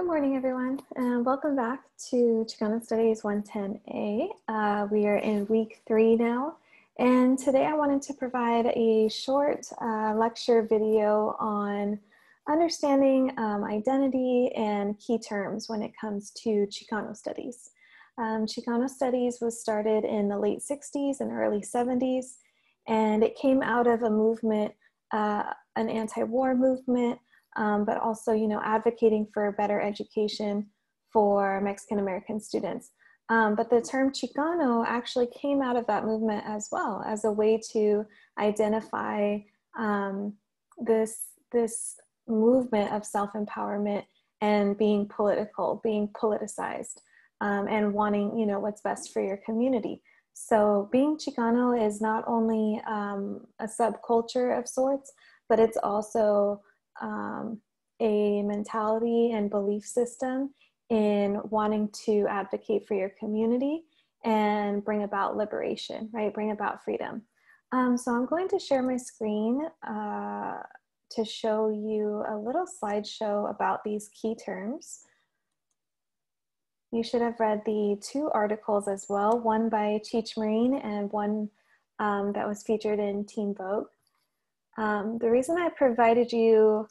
Good morning, everyone, and welcome back to Chicano Studies 110A. Uh, we are in week three now, and today I wanted to provide a short uh, lecture video on understanding um, identity and key terms when it comes to Chicano studies. Um, Chicano studies was started in the late 60s and early 70s, and it came out of a movement, uh, an anti-war movement, um, but also, you know, advocating for better education for Mexican American students. Um, but the term Chicano actually came out of that movement as well as a way to identify um, this, this movement of self-empowerment and being political, being politicized, um, and wanting, you know, what's best for your community. So being Chicano is not only um, a subculture of sorts, but it's also um, a mentality and belief system in wanting to advocate for your community and bring about liberation, right? Bring about freedom. Um, so I'm going to share my screen uh, to show you a little slideshow about these key terms. You should have read the two articles as well, one by Cheech Marin and one um, that was featured in Teen Vogue. Um, the reason I provided you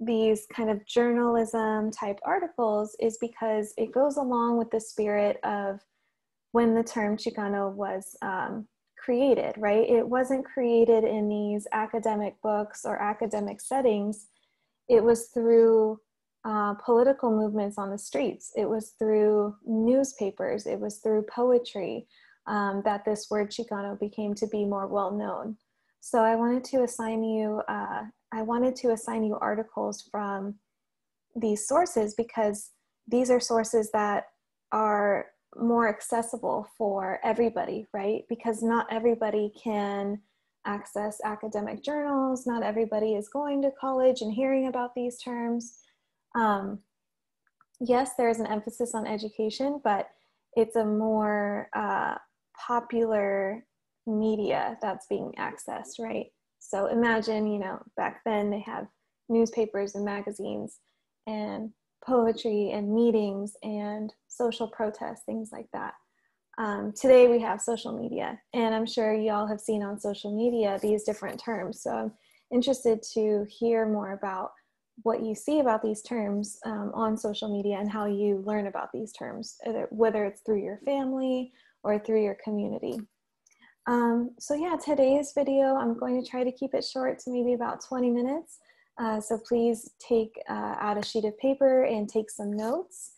these kind of journalism type articles is because it goes along with the spirit of when the term Chicano was um, created, right? It wasn't created in these academic books or academic settings. It was through uh, political movements on the streets. It was through newspapers. It was through poetry um, that this word Chicano became to be more well known. So I wanted to assign you, uh, I wanted to assign you articles from these sources because these are sources that are more accessible for everybody, right? Because not everybody can access academic journals, not everybody is going to college and hearing about these terms. Um, yes, there is an emphasis on education, but it's a more uh, popular media that's being accessed, right? So imagine, you know, back then they have newspapers and magazines and poetry and meetings and social protests, things like that. Um, today we have social media, and I'm sure y'all have seen on social media these different terms. So I'm interested to hear more about what you see about these terms um, on social media and how you learn about these terms, whether it's through your family or through your community. Um, so yeah, today's video, I'm going to try to keep it short to maybe about 20 minutes. Uh, so please take uh, out a sheet of paper and take some notes.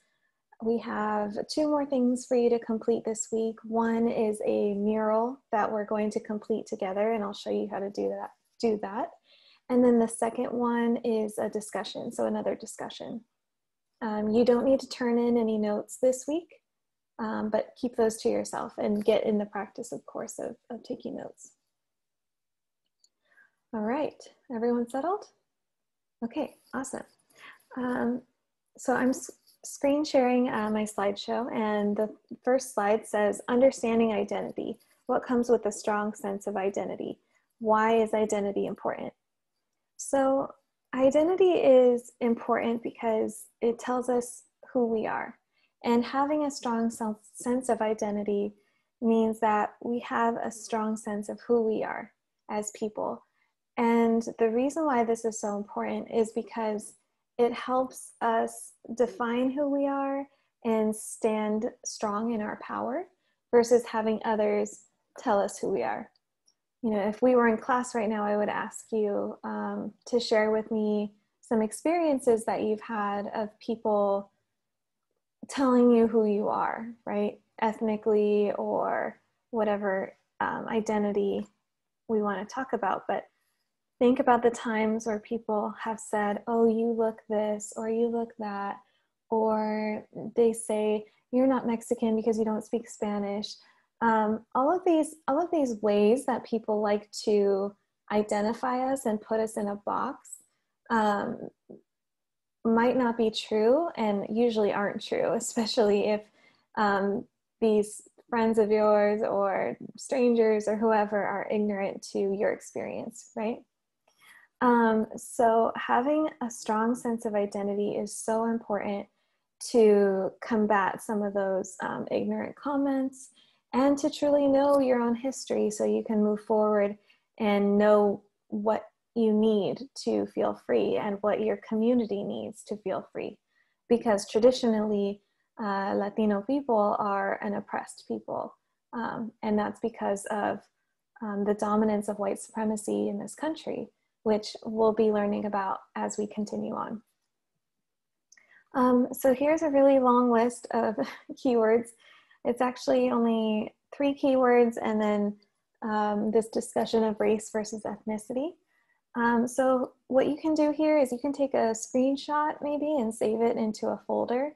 We have two more things for you to complete this week. One is a mural that we're going to complete together and I'll show you how to do that. Do that. And then the second one is a discussion, so another discussion. Um, you don't need to turn in any notes this week um, but keep those to yourself and get in the practice, of course, of, of taking notes. All right, everyone settled? Okay, awesome. Um, so I'm screen sharing uh, my slideshow and the first slide says understanding identity. What comes with a strong sense of identity? Why is identity important? So identity is important because it tells us who we are. And having a strong sense of identity means that we have a strong sense of who we are as people. And the reason why this is so important is because it helps us define who we are and stand strong in our power versus having others tell us who we are. You know, if we were in class right now, I would ask you um, to share with me some experiences that you've had of people telling you who you are, right? Ethnically or whatever um, identity we want to talk about. But think about the times where people have said, oh, you look this or you look that, or they say, you're not Mexican because you don't speak Spanish. Um, all of these all of these ways that people like to identify us and put us in a box um, might not be true and usually aren't true, especially if um, these friends of yours or strangers or whoever are ignorant to your experience, right? Um, so having a strong sense of identity is so important to combat some of those um, ignorant comments and to truly know your own history so you can move forward and know what you need to feel free and what your community needs to feel free. Because traditionally, uh, Latino people are an oppressed people. Um, and that's because of um, the dominance of white supremacy in this country, which we'll be learning about as we continue on. Um, so here's a really long list of keywords. It's actually only three keywords and then um, this discussion of race versus ethnicity. Um, so what you can do here is you can take a screenshot maybe and save it into a folder.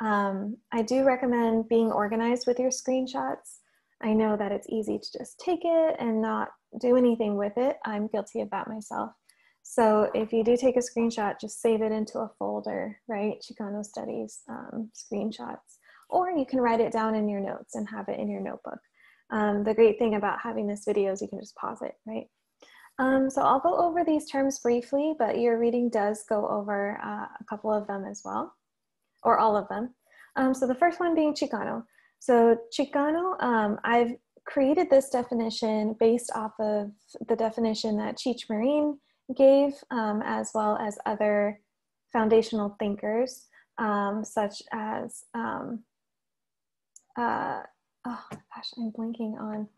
Um, I do recommend being organized with your screenshots. I know that it's easy to just take it and not do anything with it. I'm guilty of that myself. So if you do take a screenshot, just save it into a folder, right? Chicano Studies um, screenshots. Or you can write it down in your notes and have it in your notebook. Um, the great thing about having this video is you can just pause it, right? Um, so I'll go over these terms briefly, but your reading does go over uh, a couple of them as well, or all of them. Um, so the first one being Chicano. So Chicano, um, I've created this definition based off of the definition that Cheech Marin gave, um, as well as other foundational thinkers, um, such as, um, uh, oh gosh, I'm blanking on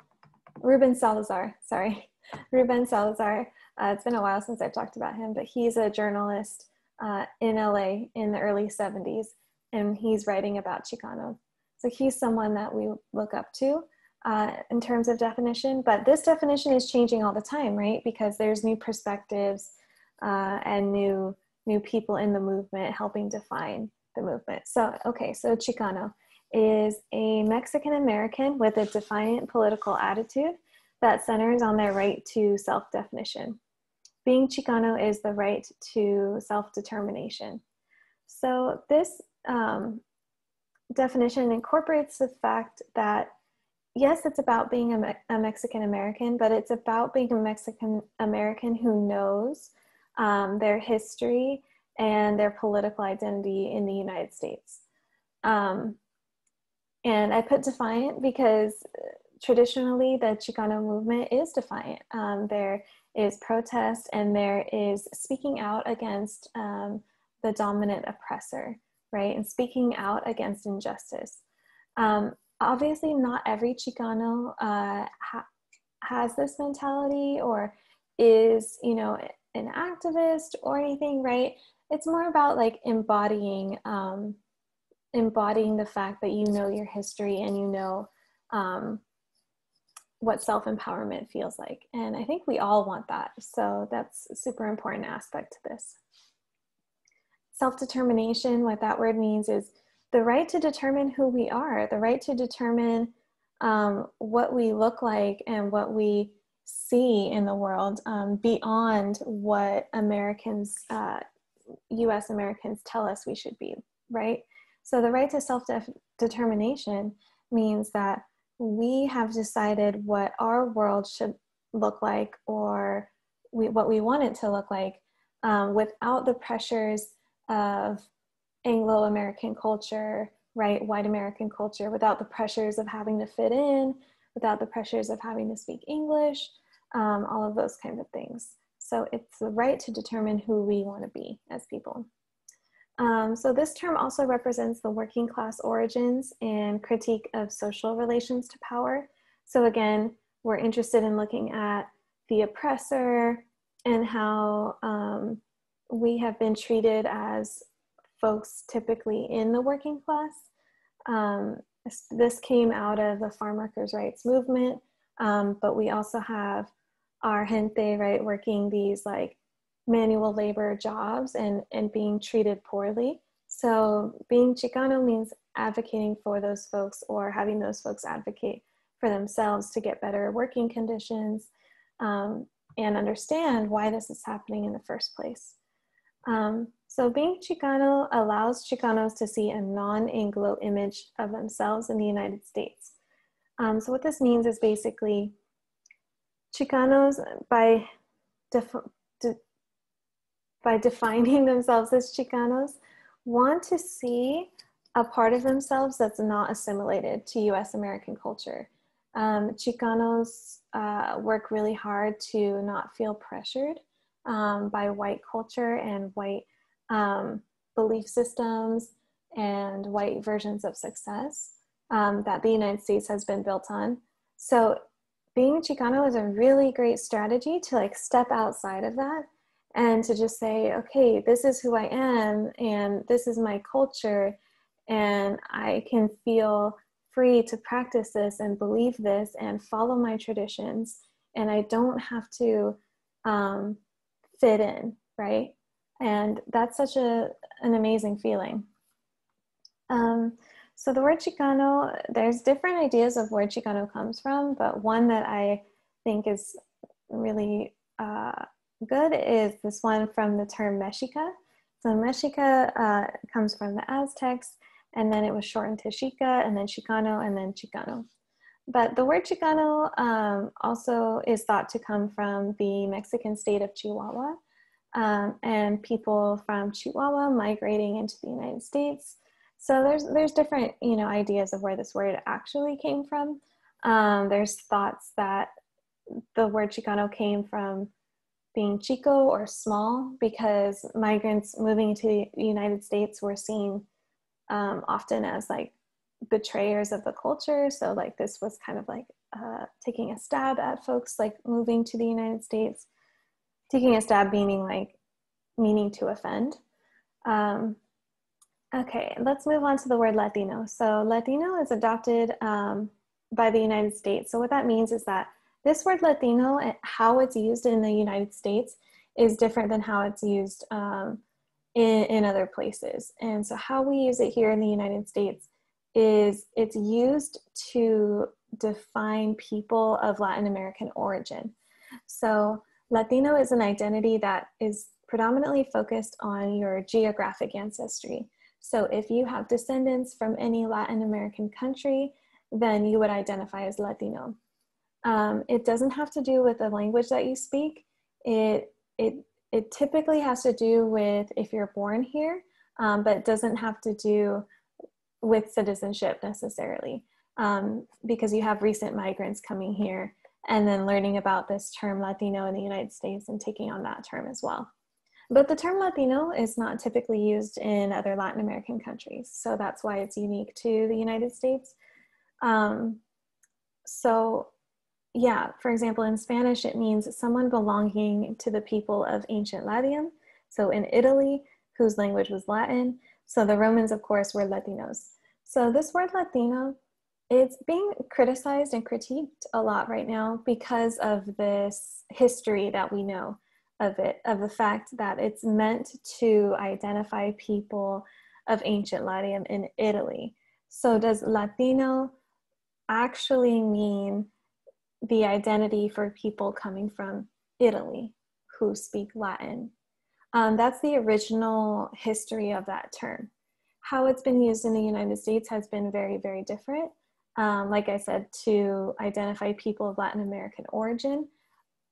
Ruben Salazar, sorry. Ruben Salazar. Uh, it's been a while since I've talked about him, but he's a journalist uh, in LA in the early 70s, and he's writing about Chicano. So he's someone that we look up to uh, in terms of definition, but this definition is changing all the time, right? Because there's new perspectives uh, and new new people in the movement helping define the movement. So, okay, so Chicano is a Mexican American with a defiant political attitude that centers on their right to self definition. Being Chicano is the right to self determination. So, this um, definition incorporates the fact that yes, it's about being a, a Mexican American, but it's about being a Mexican American who knows um, their history and their political identity in the United States. Um, and I put defiant because traditionally the Chicano movement is defiant. Um, there is protest and there is speaking out against um, the dominant oppressor, right? And speaking out against injustice. Um, obviously, not every Chicano uh, ha- has this mentality or is, you know, an activist or anything, right? It's more about like embodying um, embodying the fact that you know your history and you know um, what self empowerment feels like. And I think we all want that. So that's super important aspect to this. Self determination, what that word means is the right to determine who we are, the right to determine um, what we look like and what we see in the world um, beyond what Americans, uh, US Americans tell us we should be, right? So the right to self determination means that we have decided what our world should look like or we, what we want it to look like um, without the pressures of Anglo American culture, right? White American culture, without the pressures of having to fit in, without the pressures of having to speak English, um, all of those kinds of things. So it's the right to determine who we want to be as people. Um, so this term also represents the working class origins and critique of social relations to power. So again, we're interested in looking at the oppressor and how um, we have been treated as folks typically in the working class. Um, this came out of the farm workers' rights movement, um, but we also have our gente, right, working these like manual labor jobs and, and being treated poorly. So being Chicano means advocating for those folks or having those folks advocate for themselves to get better working conditions um, and understand why this is happening in the first place. Um, so being Chicano allows Chicanos to see a non-Anglo image of themselves in the United States. Um, so what this means is basically Chicanos by def- by defining themselves as Chicanos want to see a part of themselves that's not assimilated to US American culture. Um, Chicanos uh, work really hard to not feel pressured um, by white culture and white um, belief systems and white versions of success um, that the United States has been built on. So being Chicano is a really great strategy to like step outside of that and to just say, okay, this is who I am and this is my culture and I can feel free to practice this and believe this and follow my traditions and I don't have to um, fit in, right? And that's such a an amazing feeling. Um, so the word Chicano, there's different ideas of where Chicano comes from, but one that I think is really uh, good is this one from the term Mexica. So Mexica uh, comes from the Aztecs, and then it was shortened to Chica, and then Chicano, and then Chicano. But the word Chicano um, also is thought to come from the Mexican state of Chihuahua, um, and people from Chihuahua migrating into the United States so there's there's different you know ideas of where this word actually came from. Um, there's thoughts that the word Chicano came from being Chico or small because migrants moving to the United States were seen um, often as like betrayers of the culture. So like this was kind of like uh, taking a stab at folks like moving to the United States. Taking a stab meaning like meaning to offend. Um, Okay, let's move on to the word Latino. So Latino is adopted um, by the United States. So what that means is that this word Latino, eh, how it's used in the United States, is different than how it's used um, in, in other places. And so how we use it here in the United States is it's used to define people of Latin American origin. So Latino is an identity that is predominantly focused on your geographic ancestry. So if you have descendants from any Latin American country, then you would identify as Latino. Um, it doesn't have to do with the language that you speak. It, it, it typically has to do with if you're born here, um, but it doesn't have to do with citizenship necessarily um, because you have recent migrants coming here and then learning about this term Latino in the United States and taking on that term as well. But the term Latino is not typically used in other Latin American countries. So that's why it's unique to the United States. Um, so, yeah, for example, in Spanish, it means someone belonging to the people of ancient Latium. So in Italy, whose language was Latin. So the Romans, of course, were Latinos. So this word Latino, it's being criticized and critiqued a lot right now because of this history that we know of it, of the fact that it's meant to identify people of ancient Latium in Italy. So, does Latino actually mean the identity for people coming from Italy who speak Latin? Um, that's the original history of that term. How it's been used in the United States has been very, very different. Um, like I said, to identify people of Latin American origin.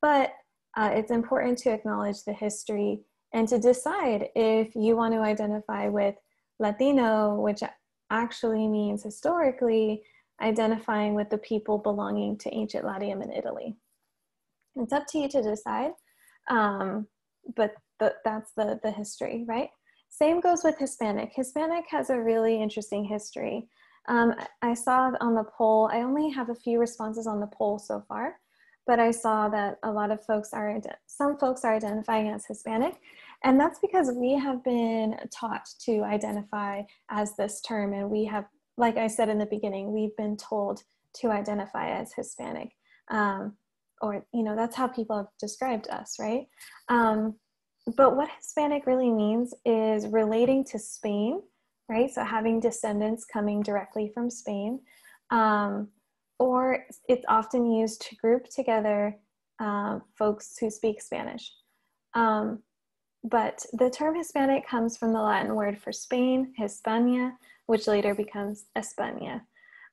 But uh, it's important to acknowledge the history and to decide if you want to identify with Latino, which actually means historically identifying with the people belonging to ancient Latium in Italy. It's up to you to decide, um, but the, that's the, the history, right? Same goes with Hispanic. Hispanic has a really interesting history. Um, I saw on the poll, I only have a few responses on the poll so far, but I saw that a lot of folks are, some folks are identifying as Hispanic. And that's because we have been taught to identify as this term. And we have, like I said in the beginning, we've been told to identify as Hispanic. Um, or, you know, that's how people have described us, right? Um, but what Hispanic really means is relating to Spain, right? So having descendants coming directly from Spain. Um, or it's often used to group together uh, folks who speak Spanish. Um, but the term Hispanic comes from the Latin word for Spain, Hispania, which later becomes España.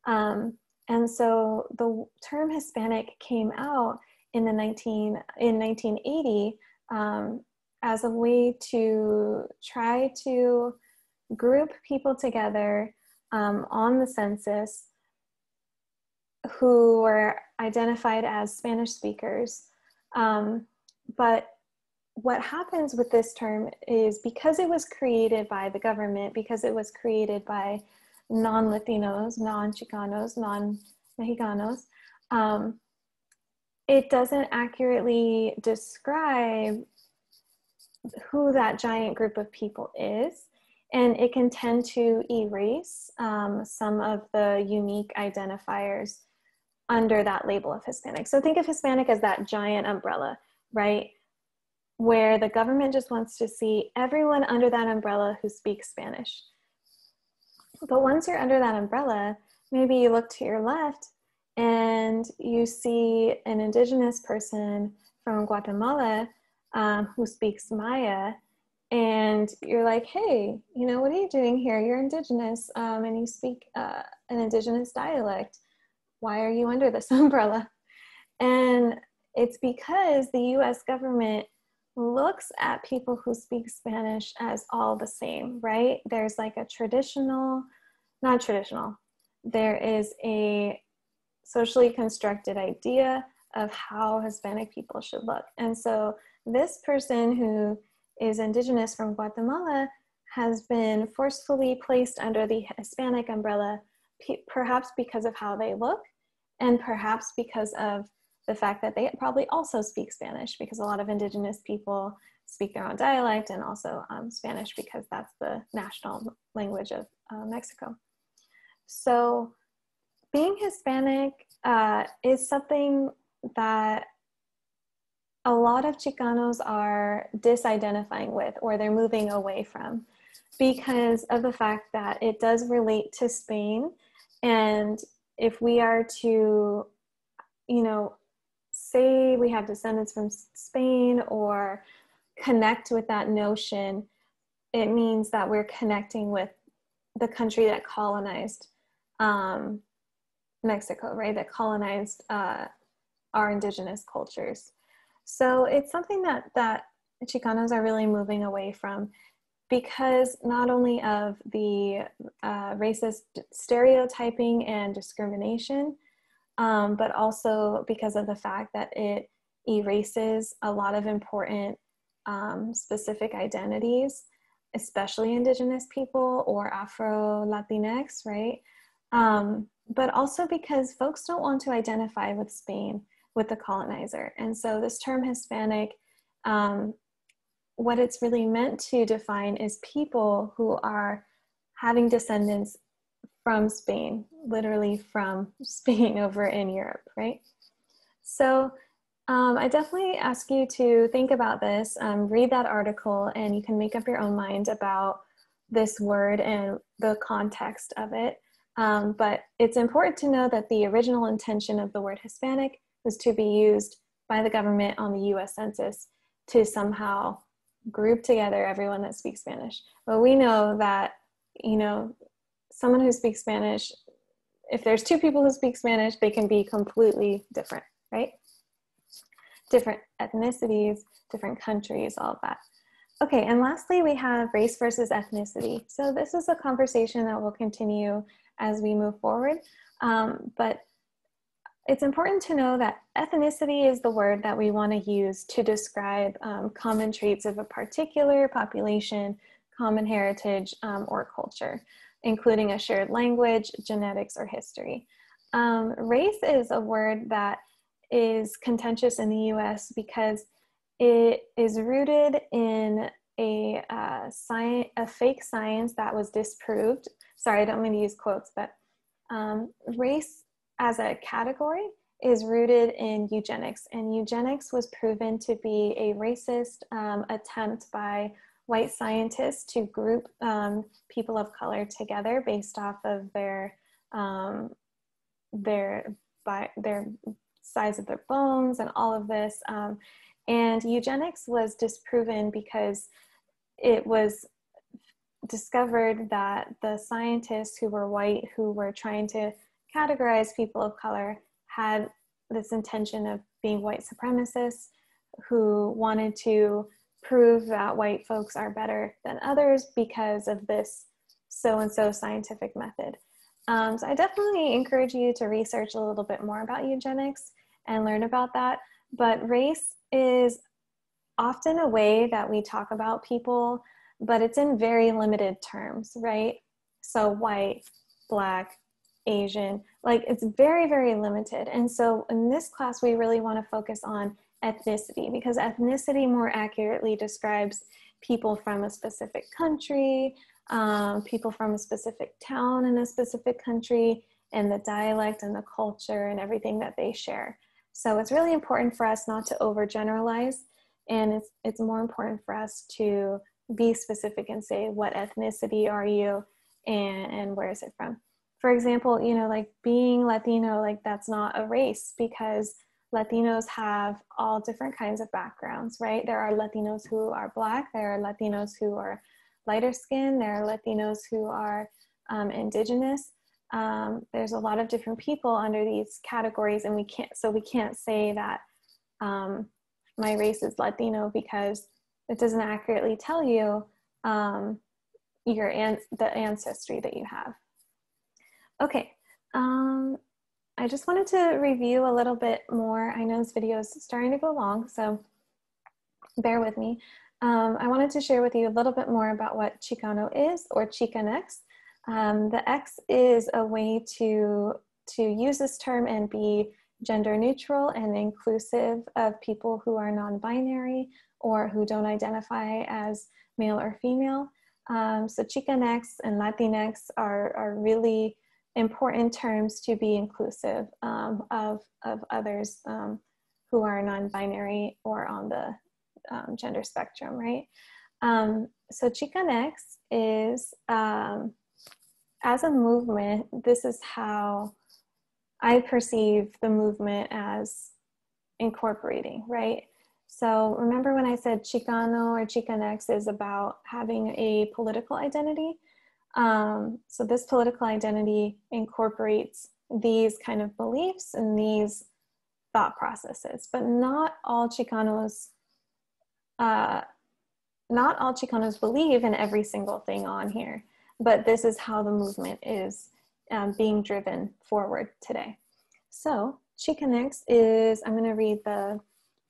Um, and so the term Hispanic came out in the 19 in 1980 um, as a way to try to group people together um, on the census who were identified as Spanish speakers. Um, but what happens with this term is because it was created by the government, because it was created by non Latinos, non Chicanos, non Mexicanos, um, it doesn't accurately describe who that giant group of people is. And it can tend to erase um, some of the unique identifiers under that label of Hispanic. So think of Hispanic as that giant umbrella, right? Where the government just wants to see everyone under that umbrella who speaks Spanish. But once you're under that umbrella, maybe you look to your left and you see an indigenous person from Guatemala um, who speaks Maya, and you're like, hey, you know, what are you doing here? You're indigenous um, and you speak uh, an indigenous dialect. Why are you under this umbrella? And it's because the US government looks at people who speak Spanish as all the same, right? There's like a traditional, not traditional, there is a socially constructed idea of how Hispanic people should look. And so this person who is indigenous from Guatemala has been forcefully placed under the Hispanic umbrella, perhaps because of how they look, and perhaps because of the fact that they probably also speak Spanish, because a lot of indigenous people speak their own dialect and also um, Spanish because that's the national language of uh, Mexico. So being Hispanic uh, is something that a lot of Chicanos are disidentifying with or they're moving away from because of the fact that it does relate to Spain. And if we are to, you know, say we have descendants from Spain or connect with that notion, it means that we're connecting with the country that colonized um, Mexico, right? That colonized uh, our indigenous cultures. So it's something that that Chicanos are really moving away from because not only of the uh, racist stereotyping and discrimination, um, but also because of the fact that it erases a lot of important um, specific identities, especially Indigenous people or Afro Latinx, right? Um, but also because folks don't want to identify with Spain, with the colonizer. And so this term Hispanic, um, what it's really meant to define is people who are having descendants from Spain, literally from Spain over in Europe, right? So um, I definitely ask you to think about this, um, read that article, and you can make up your own mind about this word and the context of it. Um, but it's important to know that the original intention of the word Hispanic was to be used by the government on the US Census to somehow group together everyone that speaks Spanish. But we know that, you know, someone who speaks Spanish, if there's two people who speak Spanish, they can be completely different, right? Different ethnicities, different countries, all of that. Okay, and lastly, we have race versus ethnicity. So this is a conversation that will continue as we move forward. Um, but it's important to know that ethnicity is the word that we want to use to describe um, common traits of a particular population, common heritage, um, or culture, including a shared language, genetics, or history. Um, race is a word that is contentious in the US because it is rooted in a, uh, science, a fake science that was disproved sorry, I don't mean to use quotes, but um, race as a category is rooted in eugenics, and eugenics was proven to be a racist um, attempt by white scientists to group um, people of color together based off of their um, their by their size of their bones and all of this. Um, and eugenics was disproven because it was discovered that the scientists who were white, who were trying to categorize people of color, had this intention of being white supremacists who wanted to prove that white folks are better than others because of this so and so scientific method. Um, so I definitely encourage you to research a little bit more about eugenics and learn about that. But race is often a way that we talk about people, but it's in very limited terms, right? So white, black, Asian, like it's very, very limited. And so in this class, we really want to focus on ethnicity because ethnicity more accurately describes people from a specific country, um, people from a specific town in a specific country, and the dialect and the culture and everything that they share. So it's really important for us not to overgeneralize, and it's, it's more important for us to be specific and say, what ethnicity are you and, and where is it from? For example, you know, like being Latino, like that's not a race because Latinos have all different kinds of backgrounds, right? There are Latinos who are Black, there are Latinos who are lighter skin, there are Latinos who are um, Indigenous. Um, there's a lot of different people under these categories, and we can't, so we can't say that um, my race is Latino because it doesn't accurately tell you um, your an- the ancestry that you have. Okay, um, I just wanted to review a little bit more. I know this video is starting to go long, so bear with me. Um, I wanted to share with you a little bit more about what Chicano is or Chicanx. Um, the X is a way to, to use this term and be gender neutral and inclusive of people who are non-binary or who don't identify as male or female. Um, so Chicanx and Latinx are, are really important terms to be inclusive um, of, of others um, who are non-binary or on the um, gender spectrum, right? Um, so Chicanx is, um, as a movement, this is how I perceive the movement as incorporating, right? So remember when I said Chicano or Chicanx is about having a political identity? Um, so this political identity incorporates these kind of beliefs and these thought processes, but not all Chicanos, uh, not all Chicanos believe in every single thing on here, but this is how the movement is um, being driven forward today. So Chicanx is, I'm gonna read the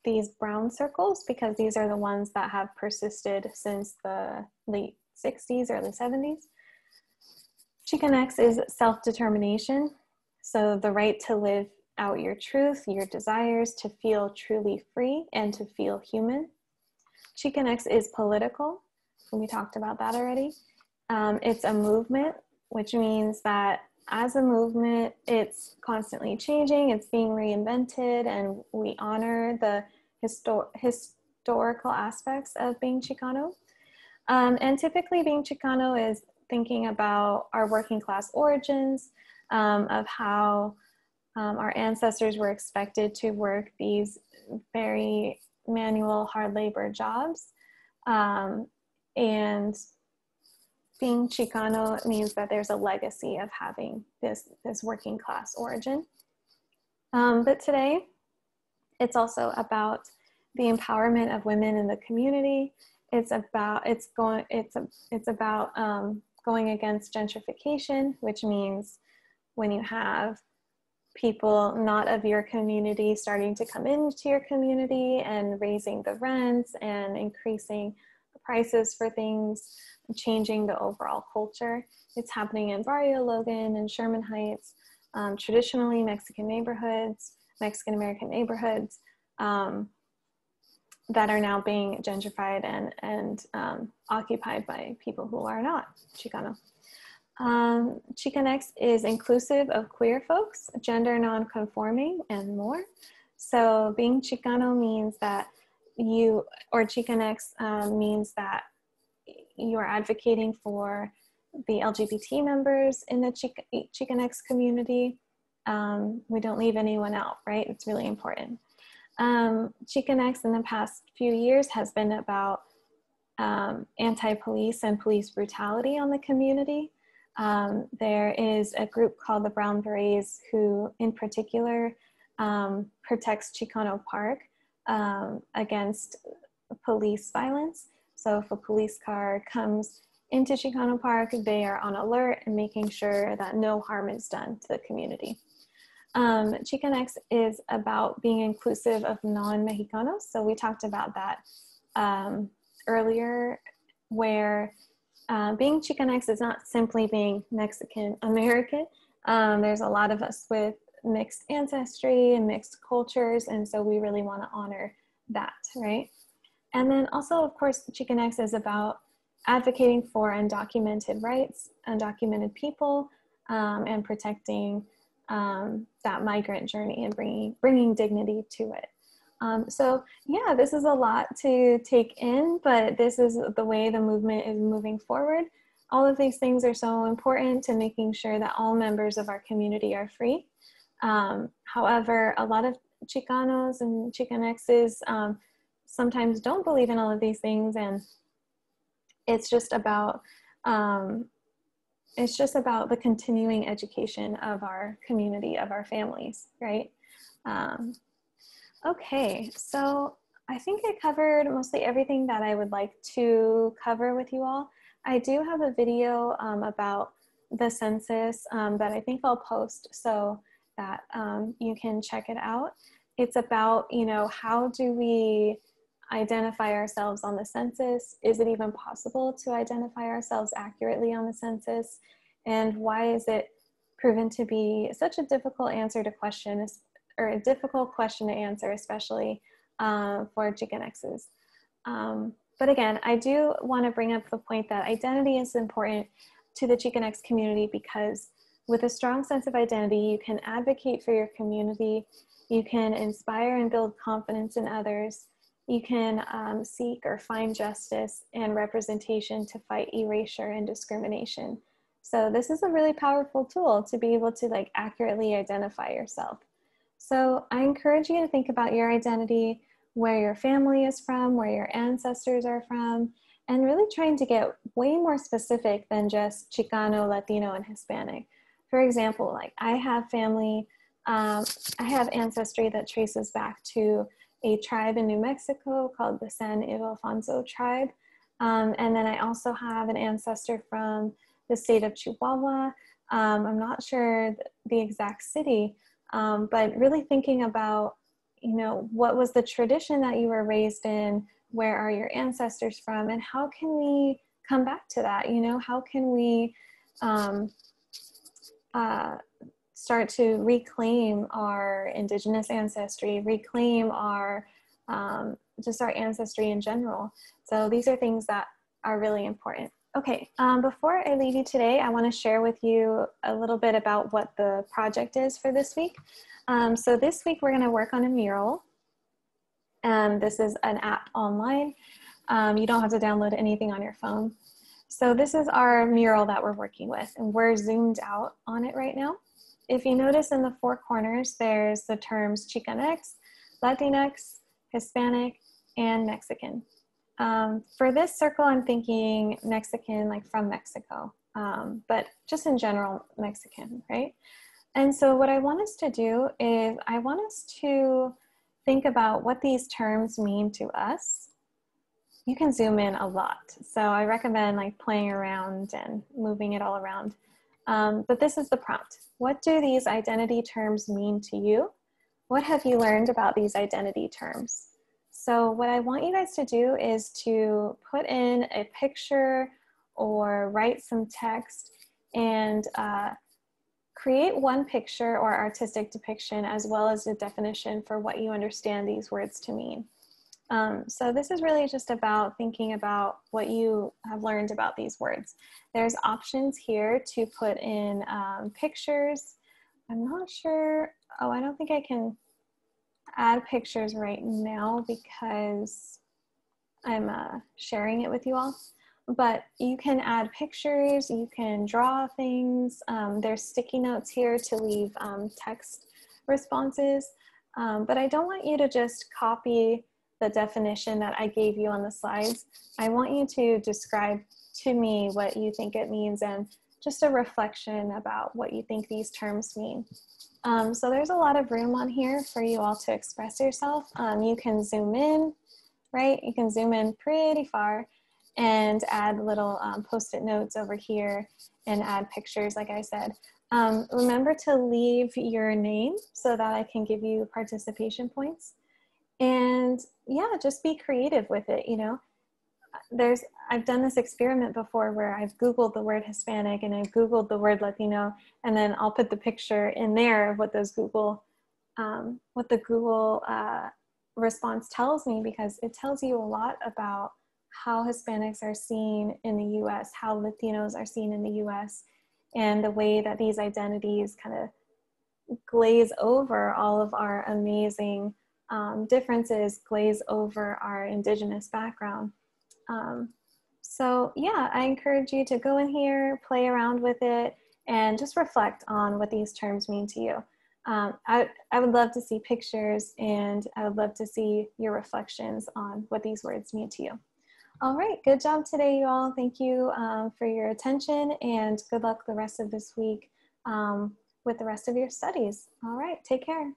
these brown circles because these are the ones that have persisted since the late 60s, early 70s. Chicanx is self-determination. So the right to live out your truth, your desires, to feel truly free and to feel human. Chicanx is political. We talked about that already. Um, it's a movement, which means that as a movement, it's constantly changing, it's being reinvented, and we honor the histor- historical aspects of being Chicano. Um, and typically, being Chicano is thinking about our working class origins, um, of how um, our ancestors were expected to work these very manual, hard labor jobs. Um, and being Chicano means that there's a legacy of having this, this working class origin. Um, but today, it's also about the empowerment of women in the community. It's about it's going it's a, it's about um, going against gentrification, which means when you have people not of your community starting to come into your community and raising the rents and increasing the prices for things, changing the overall culture. It's happening in Barrio Logan and Sherman Heights, um, traditionally Mexican neighborhoods, Mexican American neighborhoods um, that are now being gentrified and, and um, occupied by people who are not Chicano. Um, Chicanx is inclusive of queer folks, gender non-conforming, and more. So being Chicano means that you, or Chicanx um, means that you are advocating for the LGBT members in the Chica, Chicanx community. Um, we don't leave anyone out, right? It's really important. Um, in the past few years has been about um, anti-police and police brutality on the community. Um, there is a group called the Brown Berets who in particular um, protects Chicano Park um, against police violence. So if a police car comes into Chicano Park, they are on alert and making sure that no harm is done to the community. Um, Chicanx is about being inclusive of non-Mexicanos. So we talked about that um, earlier, where uh, being Chicanx is not simply being Mexican American. Um, there's a lot of us with mixed ancestry and mixed cultures, and so we really want to honor that, right? And then also, of course, Chicanx is about advocating for undocumented rights, undocumented people, um, and protecting um, that migrant journey and bringing, bringing dignity to it. Um, so yeah, this is a lot to take in, but this is the way the movement is moving forward. All of these things are so important to making sure that all members of our community are free. Um, however, a lot of Chicanos and Chicanxes um, sometimes don't believe in all of these things and it's just about um, it's just about the continuing education of our community of our families right? Um, okay so i think i covered mostly everything that i would like to cover with you all. I do have a video um, about the census um, that i think i'll post so that um, you can check it out. It's about you know how do we identify ourselves on the census? Is it even possible to identify ourselves accurately on the census? And why is it proven to be such a difficult answer to question, or a difficult question to answer, especially uh, for Chicanxes? Um, but again, I do want to bring up the point that identity is important to the Chicanx community because with a strong sense of identity, you can advocate for your community, you can inspire and build confidence in others, you can um, seek or find justice and representation to fight erasure and discrimination. So this is a really powerful tool to be able to like accurately identify yourself. So I encourage you to think about your identity, where your family is from, where your ancestors are from, and really trying to get way more specific than just Chicano, Latino, and Hispanic. For example, like I have family, um, I have ancestry that traces back to a tribe in New Mexico called the San Ildefonso tribe. Um, and then I also have an ancestor from the state of Chihuahua. Um, I'm not sure the exact city, um, but really thinking about, you know, what was the tradition that you were raised in? Where are your ancestors from? And how can we come back to that? You know, how can we um, uh, start to reclaim our indigenous ancestry, reclaim our um, just our ancestry in general. So these are things that are really important. Okay, um, before I leave you today, I want to share with you a little bit about what the project is for this week. Um, so this week we're going to work on a mural. And this is an app online. Um, you don't have to download anything on your phone. So this is our mural that we're working with and we're zoomed out on it right now if you notice in the four corners, there's the terms Chicanx, Latinx, Hispanic, and Mexican. Um, for this circle, I'm thinking Mexican, like from Mexico, um, but just in general, Mexican, right? And so what I want us to do is I want us to think about what these terms mean to us. You can zoom in a lot. So I recommend like playing around and moving it all around. Um, but this is the prompt. What do these identity terms mean to you? What have you learned about these identity terms? So what I want you guys to do is to put in a picture or write some text and uh, create one picture or artistic depiction as well as a definition for what you understand these words to mean. Um, so this is really just about thinking about what you have learned about these words. There's options here to put in um, pictures. I'm not sure, oh, I don't think I can add pictures right now because I'm uh, sharing it with you all. But you can add pictures, you can draw things. Um, there's sticky notes here to leave um, text responses. Um, but I don't want you to just copy the definition that I gave you on the slides. I want you to describe to me what you think it means and just a reflection about what you think these terms mean. Um, so there's a lot of room on here for you all to express yourself. Um, you can zoom in, right? You can zoom in pretty far and add little um, post-it notes over here and add pictures, like I said. Um, remember to leave your name so that I can give you participation points. And yeah, just be creative with it, you know. There's, I've done this experiment before where I've Googled the word Hispanic and I've Googled the word Latino, and then I'll put the picture in there of what those Google, um, what the Google uh, response tells me because it tells you a lot about how Hispanics are seen in the US, how Latinos are seen in the US, and the way that these identities kind of glaze over all of our amazing um, differences, glaze over our indigenous background. Um, so yeah, I encourage you to go in here, play around with it, and just reflect on what these terms mean to you. Um, I, I would love to see pictures and I would love to see your reflections on what these words mean to you. All right, good job today, you all. Thank you um, for your attention and good luck the rest of this week um, with the rest of your studies. All right, take care.